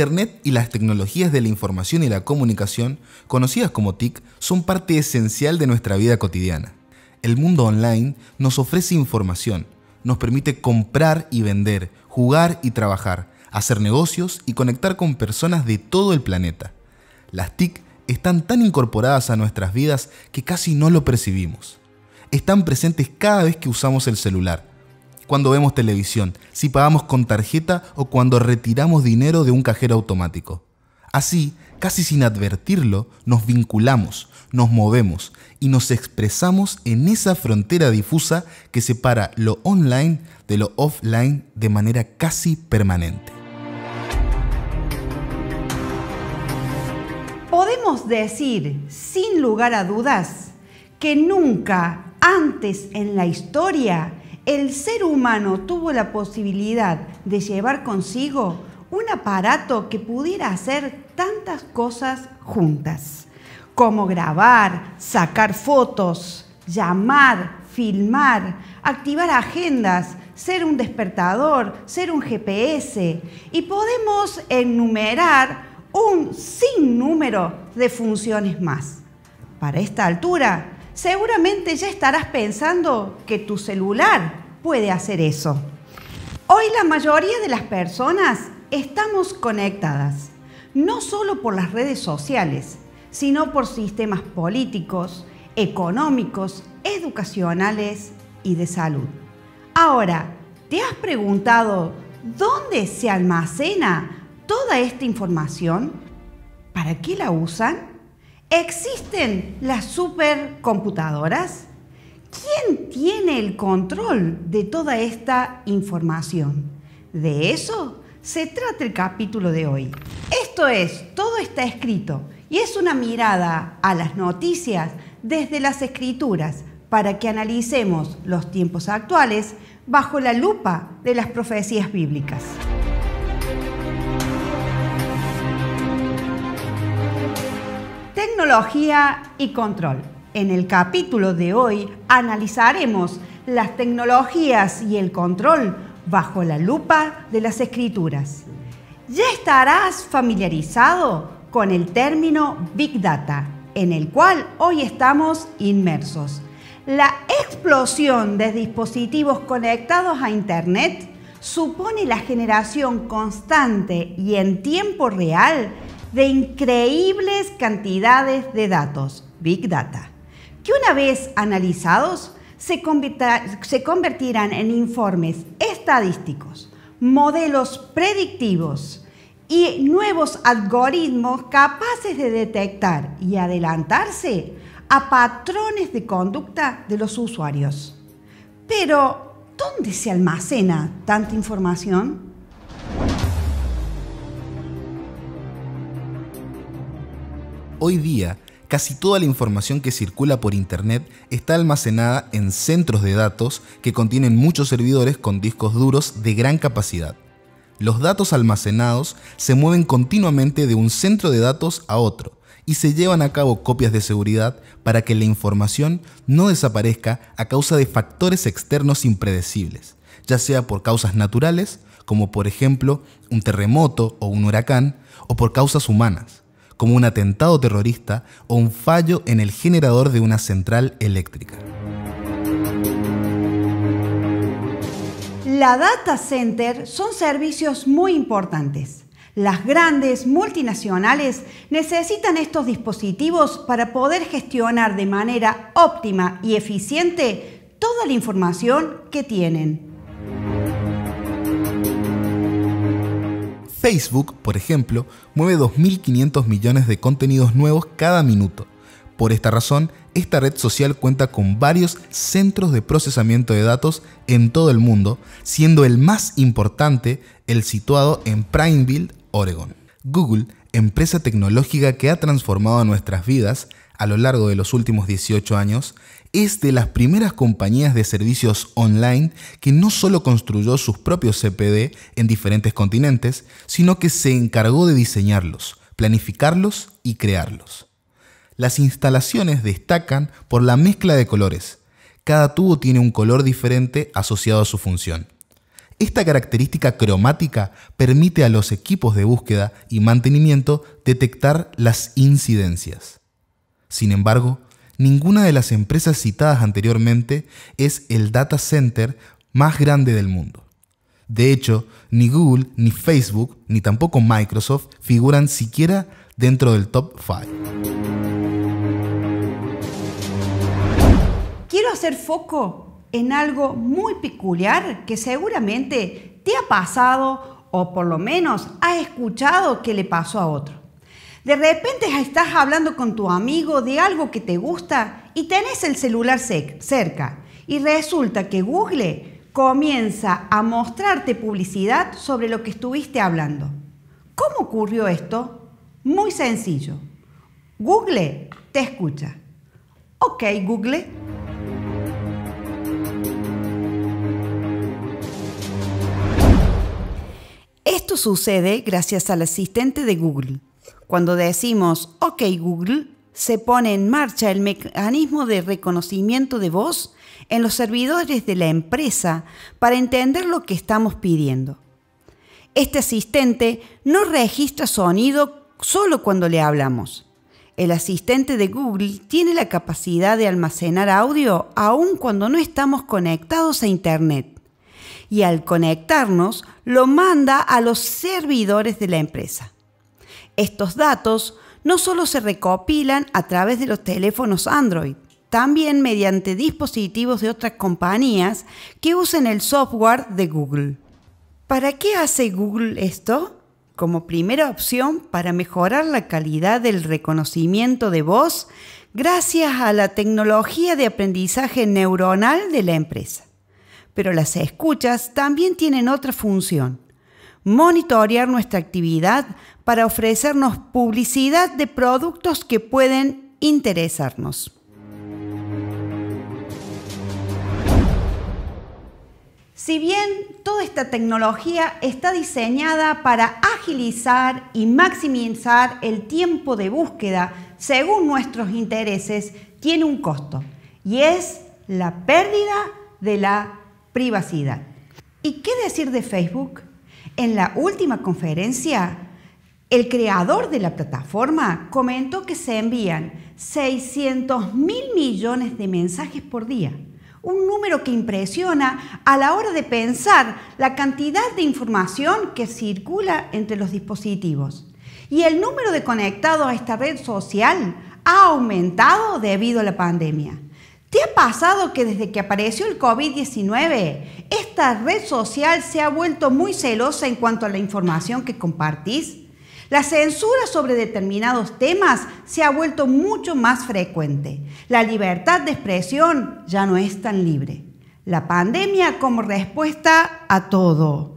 Internet y las tecnologías de la información y la comunicación, conocidas como TIC, son parte esencial de nuestra vida cotidiana. El mundo online nos ofrece información, nos permite comprar y vender, jugar y trabajar, hacer negocios y conectar con personas de todo el planeta. Las TIC están tan incorporadas a nuestras vidas que casi no lo percibimos. Están presentes cada vez que usamos el celular, cuando vemos televisión, si pagamos con tarjeta o cuando retiramos dinero de un cajero automático. Así, casi sin advertirlo, nos vinculamos, nos movemos y nos expresamos en esa frontera difusa que separa lo online de lo offline de manera casi permanente. Podemos decir, sin lugar a dudas, que nunca antes en la historia el ser humano tuvo la posibilidad de llevar consigo un aparato que pudiera hacer tantas cosas juntas, como grabar, sacar fotos, llamar, filmar, activar agendas, ser un despertador, ser un GPS y podemos enumerar un sinnúmero de funciones más. Para esta altura, seguramente ya estarás pensando que tu celular puede hacer eso. Hoy la mayoría de las personas estamos conectadas, no solo por las redes sociales, sino por sistemas políticos, económicos, educacionales y de salud. Ahora, ¿te has preguntado dónde se almacena toda esta información? ¿Para qué la usan? ¿Existen las supercomputadoras? ¿Quién tiene el control de toda esta información? De eso se trata el capítulo de hoy. Esto es, todo está escrito y es una mirada a las noticias desde las escrituras para que analicemos los tiempos actuales bajo la lupa de las profecías bíblicas. Tecnología y control. En el capítulo de hoy analizaremos las tecnologías y el control bajo la lupa de las escrituras. Ya estarás familiarizado con el término Big Data, en el cual hoy estamos inmersos. La explosión de dispositivos conectados a Internet supone la generación constante y en tiempo real de increíbles cantidades de datos, Big Data, que una vez analizados se, convertirán en informes estadísticos, modelos predictivos y nuevos algoritmos capaces de detectar y adelantarse a patrones de conducta de los usuarios. Pero, ¿dónde se almacena tanta información? Hoy día, casi toda la información que circula por Internet está almacenada en centros de datos que contienen muchos servidores con discos duros de gran capacidad. Los datos almacenados se mueven continuamente de un centro de datos a otro y se llevan a cabo copias de seguridad para que la información no desaparezca a causa de factores externos impredecibles, ya sea por causas naturales, como por ejemplo un terremoto o un huracán, o por causas humanas como un atentado terrorista o un fallo en el generador de una central eléctrica. La data center son servicios muy importantes. Las grandes multinacionales necesitan estos dispositivos para poder gestionar de manera óptima y eficiente toda la información que tienen. Facebook, por ejemplo, mueve 2.500 millones de contenidos nuevos cada minuto. Por esta razón, esta red social cuenta con varios centros de procesamiento de datos en todo el mundo, siendo el más importante el situado en Prineville, Oregon. Google, empresa tecnológica que ha transformado nuestras vidas a lo largo de los últimos 18 años, es de las primeras compañías de servicios online que no solo construyó sus propios CPD en diferentes continentes, sino que se encargó de diseñarlos, planificarlos y crearlos. Las instalaciones destacan por la mezcla de colores. Cada tubo tiene un color diferente asociado a su función. Esta característica cromática permite a los equipos de búsqueda y mantenimiento detectar las incidencias. Sin embargo, ninguna de las empresas citadas anteriormente es el data center más grande del mundo. De hecho, ni Google, ni Facebook, ni tampoco Microsoft figuran siquiera dentro del top 5. Quiero hacer foco en algo muy peculiar que seguramente te ha pasado o por lo menos has escuchado que le pasó a otro. De repente estás hablando con tu amigo de algo que te gusta y tenés el celular cerca y resulta que Google comienza a mostrarte publicidad sobre lo que estuviste hablando. ¿Cómo ocurrió esto? Muy sencillo. Google te escucha. Ok, Google. Esto sucede gracias al asistente de Google. Cuando decimos OK Google, se pone en marcha el mecanismo de reconocimiento de voz en los servidores de la empresa para entender lo que estamos pidiendo. Este asistente no registra sonido solo cuando le hablamos. El asistente de Google tiene la capacidad de almacenar audio aun cuando no estamos conectados a Internet. Y al conectarnos, lo manda a los servidores de la empresa. Estos datos no solo se recopilan a través de los teléfonos Android, también mediante dispositivos de otras compañías que usen el software de Google. ¿Para qué hace Google esto? Como primera opción para mejorar la calidad del reconocimiento de voz gracias a la tecnología de aprendizaje neuronal de la empresa. Pero las escuchas también tienen otra función, monitorear nuestra actividad para ofrecernos publicidad de productos que pueden interesarnos. Si bien toda esta tecnología está diseñada para agilizar y maximizar el tiempo de búsqueda según nuestros intereses, tiene un costo y es la pérdida de la privacidad. ¿Y qué decir de Facebook? En la última conferencia, el creador de la plataforma comentó que se envían 600 mil millones de mensajes por día un número que impresiona a la hora de pensar la cantidad de información que circula entre los dispositivos. Y el número de conectados a esta red social ha aumentado debido a la pandemia. ¿Te ha pasado que desde que apareció el COVID-19, esta red social se ha vuelto muy celosa en cuanto a la información que compartís? La censura sobre determinados temas se ha vuelto mucho más frecuente. La libertad de expresión ya no es tan libre. La pandemia como respuesta a todo.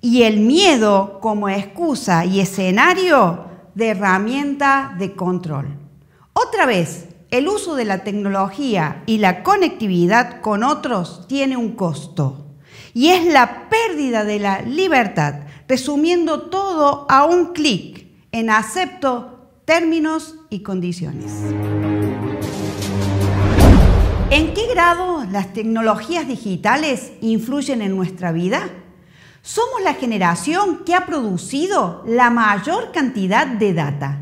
Y el miedo como excusa y escenario de herramienta de control. Otra vez, el uso de la tecnología y la conectividad con otros tiene un costo. Y es la pérdida de la libertad resumiendo todo a un clic en acepto términos y condiciones. ¿En qué grado las tecnologías digitales influyen en nuestra vida? Somos la generación que ha producido la mayor cantidad de data.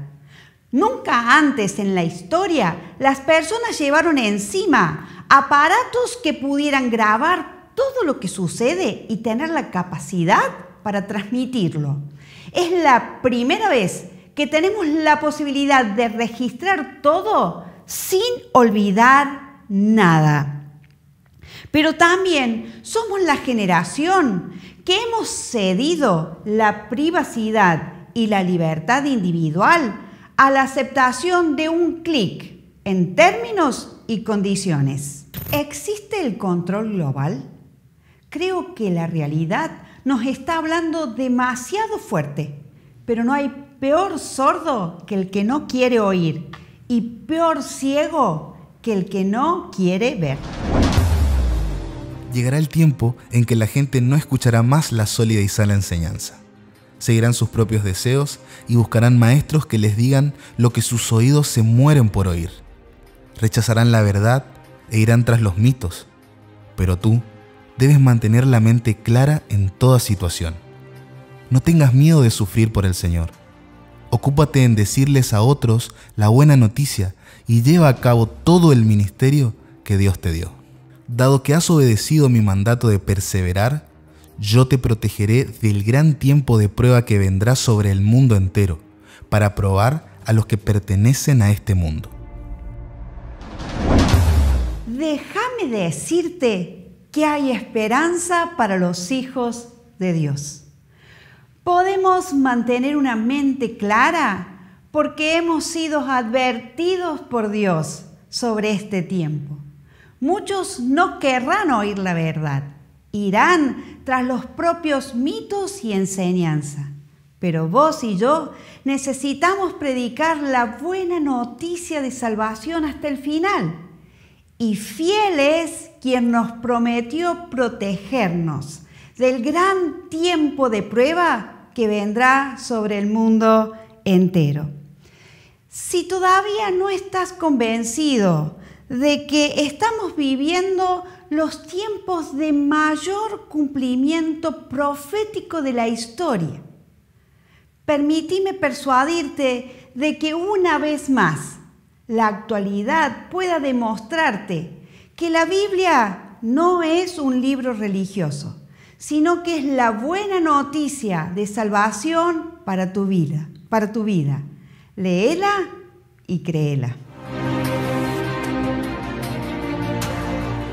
Nunca antes en la historia las personas llevaron encima aparatos que pudieran grabar todo lo que sucede y tener la capacidad para transmitirlo. Es la primera vez que tenemos la posibilidad de registrar todo sin olvidar nada. Pero también somos la generación que hemos cedido la privacidad y la libertad individual a la aceptación de un clic en términos y condiciones. ¿Existe el control global? Creo que la realidad nos está hablando demasiado fuerte, pero no hay peor sordo que el que no quiere oír y peor ciego que el que no quiere ver. Llegará el tiempo en que la gente no escuchará más la sólida y sana enseñanza. Seguirán sus propios deseos y buscarán maestros que les digan lo que sus oídos se mueren por oír. Rechazarán la verdad e irán tras los mitos. Pero tú debes mantener la mente clara en toda situación. No tengas miedo de sufrir por el Señor. Ocúpate en decirles a otros la buena noticia y lleva a cabo todo el ministerio que Dios te dio. Dado que has obedecido mi mandato de perseverar, yo te protegeré del gran tiempo de prueba que vendrá sobre el mundo entero, para probar a los que pertenecen a este mundo. Déjame decirte que hay esperanza para los hijos de Dios. Podemos mantener una mente clara porque hemos sido advertidos por Dios sobre este tiempo. Muchos no querrán oír la verdad, irán tras los propios mitos y enseñanza. Pero vos y yo necesitamos predicar la buena noticia de salvación hasta el final. Y fiel es quien nos prometió protegernos del gran tiempo de prueba que vendrá sobre el mundo entero. Si todavía no estás convencido de que estamos viviendo los tiempos de mayor cumplimiento profético de la historia, Permitime persuadirte de que una vez más la actualidad pueda demostrarte que la Biblia no es un libro religioso, sino que es la buena noticia de salvación para tu vida, para tu vida. Léela y créela.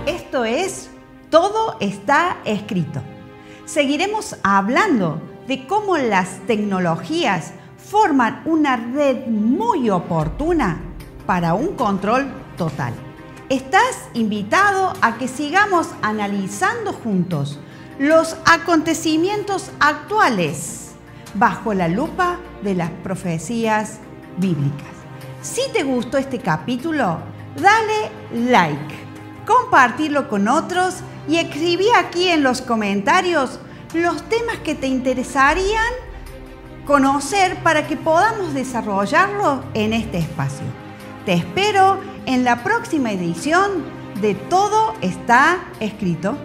Esto es Todo está escrito. Seguiremos hablando de cómo las tecnologías forman una red muy oportuna para un control total. Estás invitado a que sigamos analizando juntos los acontecimientos actuales bajo la lupa de las profecías bíblicas. Si te gustó este capítulo, dale like, compartirlo con otros y escribí aquí en los comentarios los temas que te interesarían conocer para que podamos desarrollarlo en este espacio. Te espero en la próxima edición de Todo está escrito.